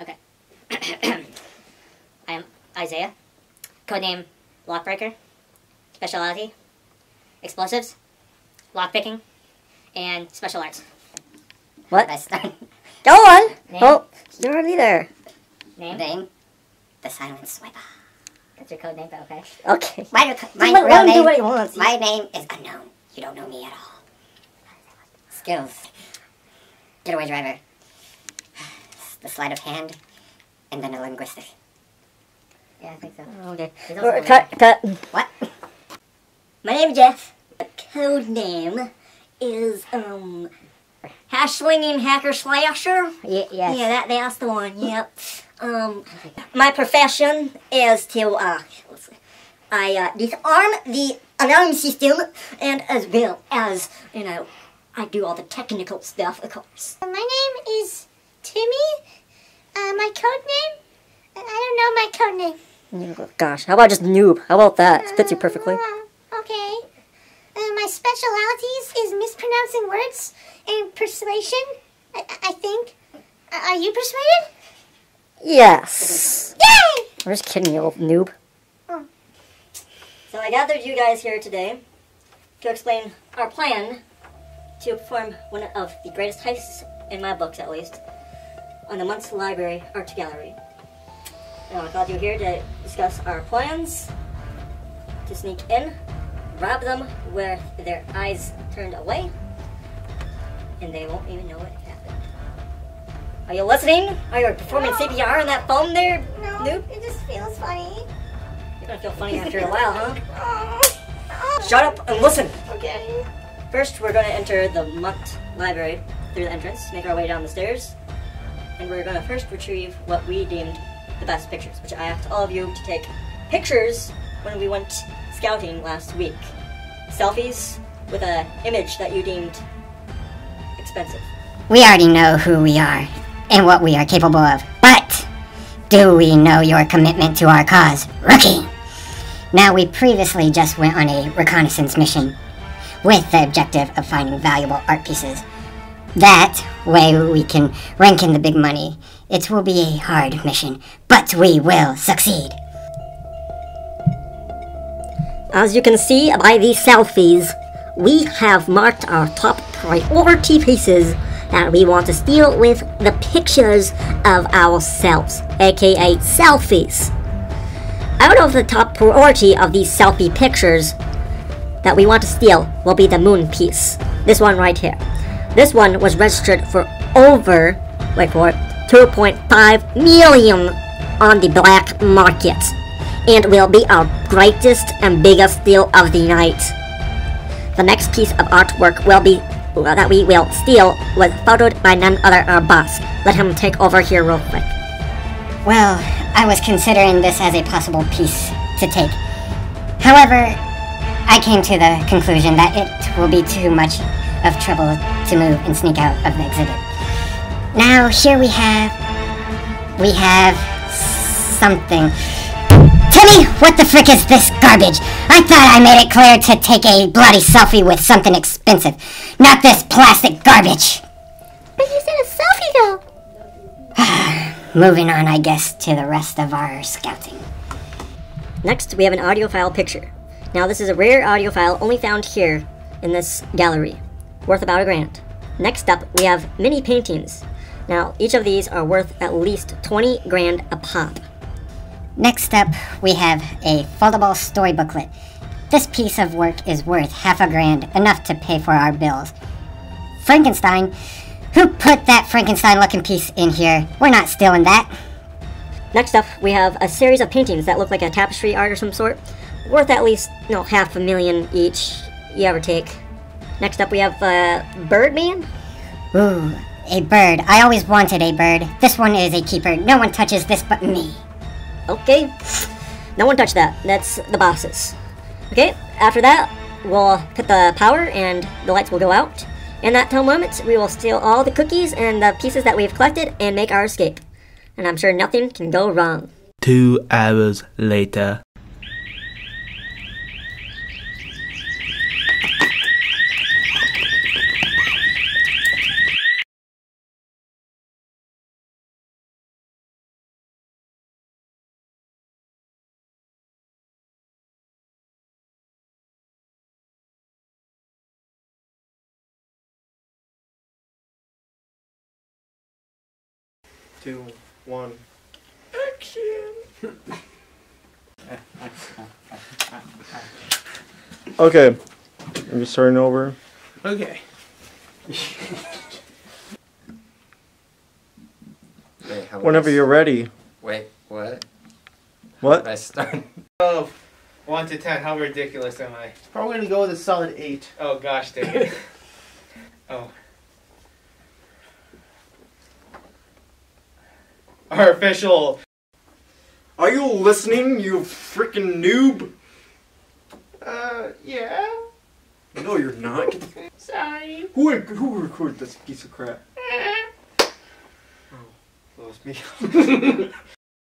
Okay. I am Isaiah. Codename Lockbreaker. Speciality Explosives, Lockpicking, and Special Arts. What? Best start. Go on. Name? Oh, you're already there. Name? Name? The Silent Swiper. That's your code name, but okay. Okay. My, my let real him do what he wants. My name is unknown. You don't know me at all. Skills. Getaway driver. The sleight of hand, and then a linguistic. Yeah, I think so. Okay. He's Cut, cut. What? My name is Jeff. The code name is um hash slinging hacker slasher. Y- yes. Yeah, that that's the one. Yep. Um, my profession is to uh, I uh, disarm the alarm system, and as well as you know, I do all the technical stuff, of course. My name is Timmy. Uh, my code name? I don't know my code name. Oh, Gosh, how about just noob? How about that? It fits you perfectly. Uh, okay. Uh, my specialities is mispronouncing words and persuasion. I, I think. Uh, are you persuaded? Yes. Yay! I'm just kidding, you old noob. So I gathered you guys here today to explain our plan to perform one of the greatest heists in my books, at least, on the Month's Library Art Gallery. Now, I called you here to discuss our plans to sneak in, rob them with their eyes turned away, and they won't even know it happened. Are you listening? Are you performing CPR on that phone there, No, noob? it just feels funny. You're gonna feel funny after a while, huh? Oh. Shut up and listen! Okay. First, we're going to enter the Mutt Library through the entrance, make our way down the stairs, and we're going to first retrieve what we deemed the best pictures, which I asked all of you to take pictures when we went scouting last week. Selfies with an image that you deemed expensive. We already know who we are and what we are capable of. But do we know your commitment to our cause, rookie? Now, we previously just went on a reconnaissance mission with the objective of finding valuable art pieces. That way we can rank in the big money. It will be a hard mission, but we will succeed. As you can see by these selfies, we have marked our top priority pieces that we want to steal with the pictures of ourselves, aka selfies. Out of the top priority of these selfie pictures that we want to steal will be the moon piece. This one right here. This one was registered for over, wait for it, 2.5 million on the black market and will be our greatest and biggest steal of the night. The next piece of artwork will be well, that we will steal was photoed by none other our boss. Let him take over here real quick. Well, I was considering this as a possible piece to take. However, I came to the conclusion that it will be too much of trouble to move and sneak out of the exhibit. Now, here we have. We have. something. Timmy, what the frick is this garbage? I thought I made it clear to take a bloody selfie with something expensive, not this plastic garbage. But you said a selfie though. Moving on, I guess, to the rest of our scouting. Next, we have an audiophile picture. Now, this is a rare audiophile only found here in this gallery, worth about a grand. Next up, we have mini paintings. Now, each of these are worth at least 20 grand a pop. Next up, we have a foldable story booklet. This piece of work is worth half a grand, enough to pay for our bills. Frankenstein? Who put that Frankenstein looking piece in here? We're not stealing that. Next up, we have a series of paintings that look like a tapestry art or some sort, worth at least, no, half a million each, you ever take. Next up, we have uh, Birdman. Ooh, a bird. I always wanted a bird. This one is a keeper. No one touches this but me. Okay, no one touch that. That's the boss's. Okay, after that, we'll cut the power and the lights will go out. In that time moment, we will steal all the cookies and the pieces that we've collected and make our escape. And I'm sure nothing can go wrong. Two hours later. Two, one. Action! okay. I'm just starting over. Okay. Wait, Whenever you're ready. Wait, what? What? I start. Oh, one to ten. How ridiculous am I? Probably gonna go with a solid eight. Oh gosh, dang it. oh. Our official. Are you listening, you freaking noob? Uh, yeah. No, you're not. Sorry. Who who recorded this piece of crap? Oh, that was me.